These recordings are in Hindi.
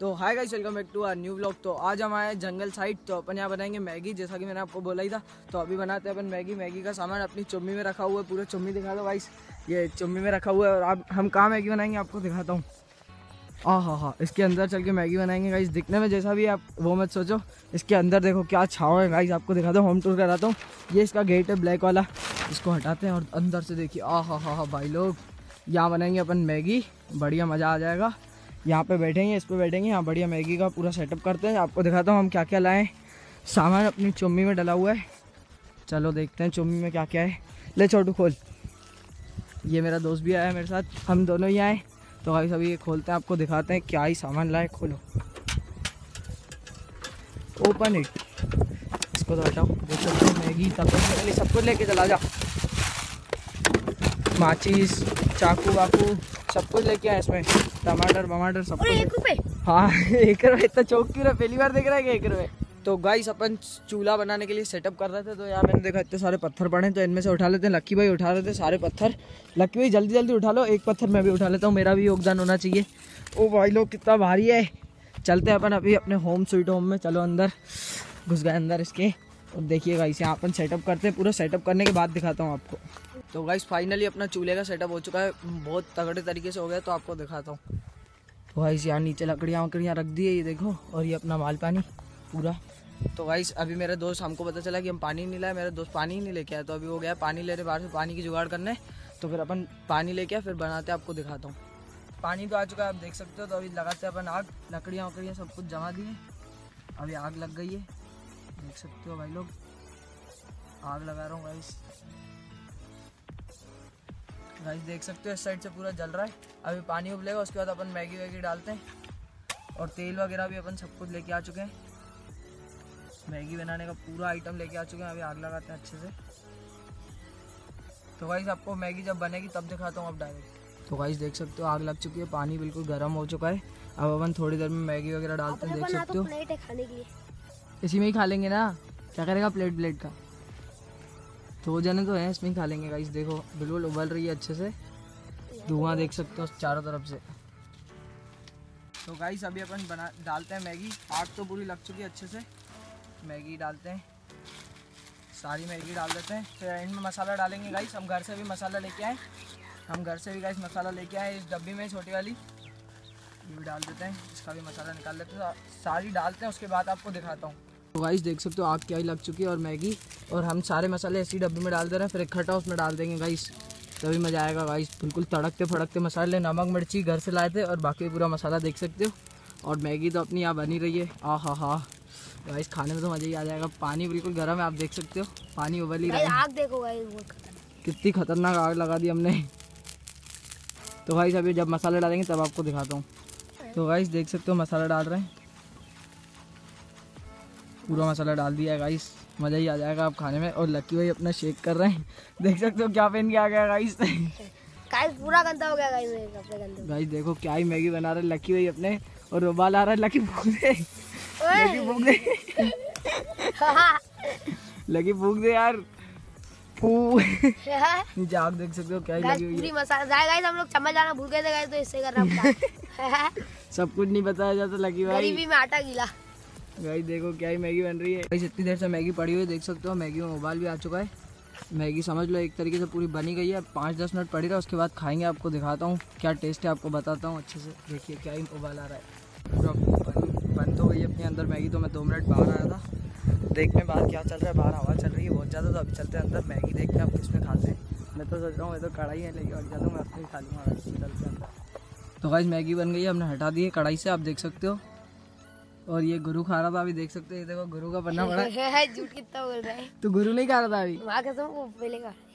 तो hi guys welcome back to our new blog तो आज हम आए जंगल साइड तो अपन यहाँ बनाएँगे मैगी, जैसा कि मैंने आपको बोला ही था। तो अभी बनाते हैं अपन मैगी। मैगी का सामान अपनी चुम्मी में रखा हुआ है, पूरा चुम्मी दिखा दो गाइस ये चुम्मी में रखा हुआ है और आप, हम कहाँ मैगी बनाएँगे आपको दिखाता हूँ। आ हाँ हाँ इसके अंदर चल के मैगी बनाएँगे गाइस दिखने में जैसा भी आप वो मत सोचो। इसके अंदर देखो क्या छाव है गाइस आपको दिखाता हूँ होम टूर कराता हूँ। ये इसका गेट है ब्लैक वाला। इसको हटाते हैं और अंदर से देखिए आ हाँ हाँ हाँ भाई लोग। यहाँ बनाएँगे अपन मैगी। बढ़िया मज़ा आ जाएगा। यहाँ पे बैठेंगे, इस पर बैठेंगे। यहाँ बढ़िया मैगी का पूरा सेटअप करते हैं। आपको दिखाता हूँ हम क्या क्या लाएँ। सामान अपनी चुम्मी में डला हुआ है। चलो देखते हैं चुम्मी में क्या क्या है। ले छोटू खोल। ये मेरा दोस्त भी आया है मेरे साथ। हम दोनों ही आए। तो भाई सभी ये खोलते हैं आपको दिखाते हैं क्या ही सामान लाए खोलो। ओपन इट इसको तो हटाओ देख सकते हो मैगी तब तक सब कुछ लेके चला जा। माचिस चाकू वाकू सब कुछ लेके आए इसमें। टमाटर वमाटर सब कुछ। हाँ एक रुपये इतना चौक क्यों रहा पहली बार देख रहा है कि एक रुपये तो गाइस अपन चूल्हा बनाने के लिए सेटअप कर रहे थे तो यार मैंने देखा इतने सारे पत्थर पड़े तो इनमें से उठा लेते हैं। लक्की भाई उठा रहे थे सारे पत्थर। लक्की भाई, जल्दी जल्दी उठा लो। एक पत्थर मैं भी उठा लेता हूँ, मेरा भी योगदान होना चाहिए। ओ भाई लोग, कितना भारी है। चलते हैं अपन अभी अपने होम स्वीट होम में। चलो अंदर, घुस गए अंदर इसके। और देखिए गाइस यहाँ अपन सेटअप करते हैं। पूरा सेटअप करने के बाद दिखाता हूँ आपको। तो गाइस फाइनली अपना चूल्हे का सेटअप हो चुका है। बहुत तगड़े तरीके से हो गया तो आपको दिखाता हूँ। तो गाइस यहाँ नीचे लकड़ियाँ वकड़ियाँ रख दी है, ये देखो। और ये अपना माल पानी पूरा। तो गाइस अभी मेरे दोस्त, हमको पता चला कि हम पानी नहीं लाए, मेरे दोस्त पानी ही नहीं लेके आए तो अभी वो गया पानी लेने बाहर से, पानी की जुगाड़ करने। तो फिर अपन पानी लेके आए, फिर बनाते आपको दिखाता हूँ। पानी तो आ चुका है, आप देख सकते हो तो अभी लगाते अपन आग, लकड़ियाँ वकड़ियाँ सब कुछ जमा दिए। अभी आग लग गई है, देख सकते हो भाई लोग। आग लगा रहा हूँ गाइस गाइस देख सकते हो, इस साइड से पूरा जल रहा है। अभी पानी उबलेगा, उसके बाद अपन मैगी वैगी डालते हैं। और तेल वगैरह भी अपन सब कुछ लेके आ चुके हैं। मैगी बनाने का पूरा आइटम लेके आ चुके हैं। अभी आग लगाते हैं अच्छे से। तो गाइस आपको मैगी जब बनेगी तब दिखाता हूँ अब डायरेक्ट तो गाइस देख सकते हो आग लग चुकी है पानी बिल्कुल गर्म हो चुका है। अब अपन थोड़ी देर में मैगी वगैरह डालते हैं देख सकते हो। खाने के लिए। इसी में ही खा लेंगे ना। क्या करेगा प्लेट प्लेट का? दो जने तो हैं इसमें ही खा लेंगे गाइस देखो बिल्कुल उबल रही है अच्छे से। धुआँ देख सकते हो चारों तरफ़ से। तो गाइस अभी अपन बना डालते हैं मैगी। आग तो पूरी लग चुकी है अच्छे से। मैगी डालते हैं। सारी मैगी डाल देते हैं। फिर एंड में मसाला डालेंगे गाइस हम घर से भी मसाला लेके आए। हम घर से भी गाइस मसाला लेके आए। इस डब्बी में, छोटी वाली। ये भी डाल देते हैं। इसका भी मसाला निकाल लेते हैं। सारी डालते हैं, उसके बाद आपको दिखाता हूँ। तो गाइस देख सकते हो, आग क्या ही लग चुकी है और मैगी। और हम सारे मसाले ऐसी डब्बी में डाल दे रहे हैं। फिर इकट्ठा उसमें डाल देंगे गाइस तभी मज़ा आएगा गाइस बिल्कुल तड़कते फड़कते मसाले। नमक, मिर्ची घर से लाए थे और बाकी पूरा मसाला देख सकते हो। और मैगी तो अपनी यहाँ बनी रही है। आ हा हा गाइस खाने में तो मज़ा ही आ जाएगा। पानी बिल्कुल गर्म है आप देख सकते हो। पानी उबल ही रहा है। आग देखो कितनी खतरनाक आग लगा दी हमने। तो गाइस अभी जब मसाले डालेंगे तब आपको दिखाता हूँ। तो गाइस देख सकते हो मसाला डाल रहे हैं। पूरा मसाला डाल दिया है गाइस मज़ा ही आ जाएगा आप खाने में। और लक्की भाई अपना शेक कर रहे हैं। देख सकते हो क्या पहन के आ गया गाइस गाइस पूरा गंदा हो गया गाइस गाइस देखो क्या ही मैगी बना रहे लक्की भाई अपने। और उबाल आ रहा है लकी लकी फूक दे। लकी फूक दे यार। नीचे आग देख सकते हो क्या लगी हुई पूरी मसाला गाइस हम लोग चम्मच जाना भूल गए थे गाइस तो इससे कर रहा हूँ सब कुछ नहीं बताया जाता लगी भाई। गरीबी में आटा गीला। गाइस देखो क्या ही मैगी बन रही है। गाइस इतनी देर से मैगी पड़ी हुई है देख सकते हो मैगी में उबाल भी आ चुका है। मैगी समझ लो एक तरीके से पूरी बनी गई है। पाँच दस मिनट पड़ी रहा उसके बाद खाएँगे आपको दिखाता हूँ क्या टेस्ट है आपको बताता हूँ अच्छे से। देखिए क्या ही उबाल आ रहा है। गई अपने अंदर मैगी तो मैं दो मिनट बाहर आया था। देखने बाहर क्या चल रहा है बाहर हवा चल रही है बहुत ज़्यादा तो अभी चलते हैं अंदर। मैगी देखते हैं आप किसमें खाते हैं। मैं तो सोच रहा हूँ मैं तो कढ़ाई है लेके और हूँ मैं अपने खा लूँगा चलते अंदर। तो गाइस मैगी बन गई हमने हटा दी है कढ़ाई से आप देख सकते हो। और ये गुरु खा रहा था अभी देख सकते हो ये देखो गुरु का बनना पड़ा है। झूठ कितना बोल रहा है। तो गुरु नहीं खा रहा था अभी?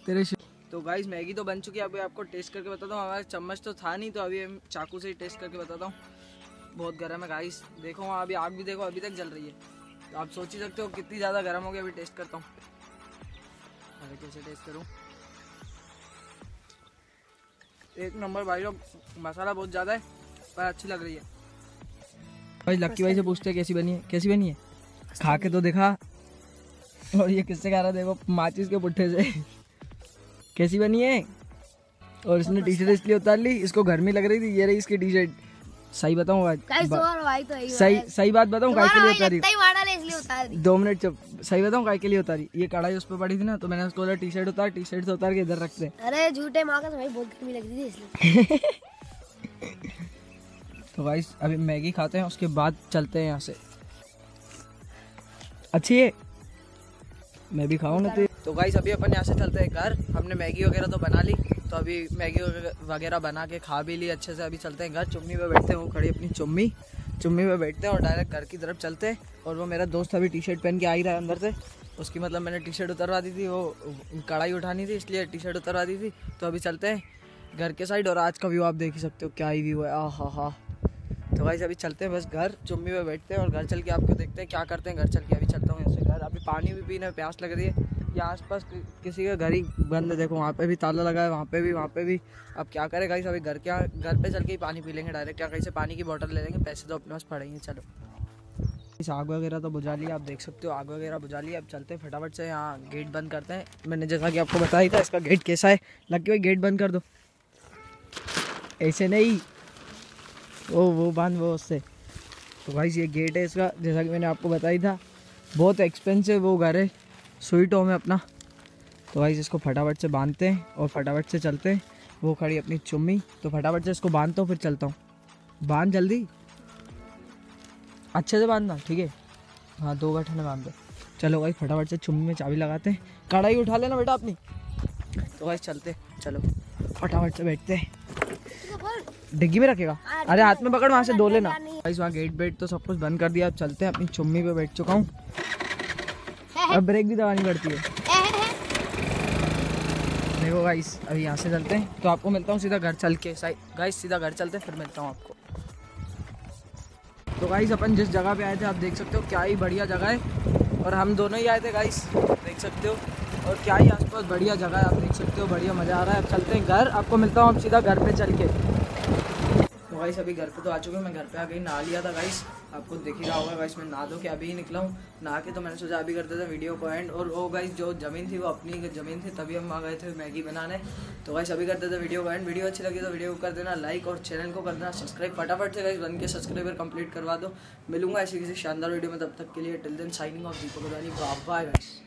तेरे तो गाइस मैगी तो बन चुकी है अभी आपको टेस्ट करके बताता हूँ हमारा चम्मच तो था नहीं तो अभी चाकू से ही टेस्ट करके बताता हूँ। बहुत गर्म है गाइस देखो वहाँ अभी आग भी देखो अभी तक जल रही है. तो आप सोच ही सकते हो कितनी ज़्यादा गर्म हो गया अभी टेस्ट करता हूँ. अरे कैसे टेस्ट करूँ? एक नंबर भाई लोग मसाला बहुत ज़्यादा है पर अच्छी लग रही है. भाई लक्की भाई से पूछते हैं कैसी बनी है? कैसी बनी है? खा के तो देखा. और ये किससे खा रहा है? देखो माचिस के पुट्ठे से. कैसी बनी है? और इसने टी शर्ट इसलिए उतार ली इसको गर्मी लग रही थी ये रही इसकी टी शर्ट सही बताऊँ भाई तो सही सही बात बताऊँ काय के लिए उतारी। दी। मिनट चुप। सही बताऊँ काय के लिए उतारी। ये कढ़ाई उस पर पड़ी थी ना तो मैंने उसको बोला टी शर्ट उतार टी शर्ट उतार के इधर रखते अरे झूठे माँ का भाई बहुत गर्मी लग रही थी इसलिए। तो गाइस अभी मैगी खाते हैं उसके बाद चलते हैं यहाँ से। अच्छी है। मैं भी खाऊँ ना तो तो गाइस अभी अपन यहाँ से चलते हैं घर। हमने मैगी वगैरह तो बना ली। तो अभी मैगी वगैरह- बना के खा भी ली, अच्छे से अभी चलते हैं घर। चुम्मी पे बैठते हैं, वो खड़ी अपनी चुम्मी। चुम्मी पे बैठते हैं और डायरेक्ट घर की तरफ़ चलते हैं। और वो मेरा दोस्त अभी टी शर्ट पहन के आ ही रहा है अंदर से। उसकी मतलब मैंने टी शर्ट उतरवा दी थी, वो कढ़ाई उठानी थी, इसलिए टी शर्ट उतरवा दी थी। तो अभी चलते हैं घर के साइड और आज का व्यू आप देख ही सकते हो, क्या ही व्यू है। आ हा। हा तो भाई अभी चलते हैं बस घर, चुम्मी में बैठते हैं और घर चल के आपको देखते हैं क्या करते हैं। घर चल के अभी चलता हूँ यहाँ से घर। अभी पानी भी पीने प्यास लग रही है। या आसपास कि- किसी का घर ही बंद है। देखो, वहाँ पे भी ताला लगा है, वहाँ पे भी, वहाँ पे भी। अब क्या करें गाइस, अभी घर के घर पे चल के ही पानी पी लेंगे डायरेक्ट। या कहीं से पानी की बोतल ले लेंगे, पैसे तो अपने पास पड़ेंगे चलो। इस आग वगैरह तो बुझा लिया आप देख सकते हो, आग वगैरह बुझा लिया अब चलते हैं फटाफट से, यहाँ गेट बंद करते हैं। मैंने जैसा कि आपको बताया था, इसका गेट कैसा है। लग भाई गेट बंद कर दो। ऐसे नहीं। वो वो बाँध वो उससे। तो भाई ये गेट है इसका, जैसा कि मैंने आपको बताया था। बहुत एक्सपेंसिव वो घर है। स्वीट होम है अपना। तो भाई इसको फटाफट से बांधते हैं और फटाफट से चलते हैं। वो खड़ी अपनी चुम्मी। तो फटाफट से इसको बांधता हूँ, फिर चलता हूँ। बाँध जल्दी। अच्छे से बांधना, ठीक है? हाँ दो गठने बाँध दो। चलो भाई फटाफट से चुम्मी में चाबी लगाते हैं। कढ़ाई उठा लेना बेटा अपनी। तो भाई चलते चलो, फटाफट से बैठते हैं। डिग्गी में रखेगा? अरे, हाथ में पकड़, वहाँ से दो लेना। भाई वहाँ गेट बेट तो सब कुछ बंद कर दिया। अब चलते हैं, अपनी चुम्मी पे बैठ चुका हूँ। अब ब्रेक भी दबानी पड़ती है। देखो गाइस अभी यहाँ से चलते हैं। तो आपको मिलता हूँ सीधा घर चल के। गाइस सीधा घर चलते हैं फिर मिलता हूँ आपको। तो गाइस अपन जिस जगह पे आए थे आप देख सकते हो क्या ही बढ़िया जगह है। और हम दोनों ही आए थे गाइस देख सकते हो। और क्या ही आसपास बढ़िया जगह है आप देख सकते हो बढ़िया मज़ा आ रहा है। अब चलते हैं घर। आपको मिलता हूँ अब सीधा घर पे चल के। तो गाइस अभी घर पे तो आ चुके हैं। मैं घर पे आ गई नहा लिया था गाइस आपको दिख ही रहा होगा गाइस मैं नहा दो के अभी ही निकला हूँ। नहा के तो मैंने सोचा अभी करते थे वीडियो को एंड और वो गाइस जो ज़मीन थी वो अपनी ज़मीन थी, तभी हम आ गए थे मैगी बनाने। तो गाइस अभी करते थे वीडियो को एंड वीडियो अच्छी लगी तो वीडियो को कर देना लाइक और चैनल को कर देना सब्सक्राइब फटाफट से गाइस बन के सब्सक्राइबर कंप्लीट करवा दो। मिलूँगा ऐसी किसी शानदार वीडियो में, तब तक के लिए till then signing off Deepak bye guys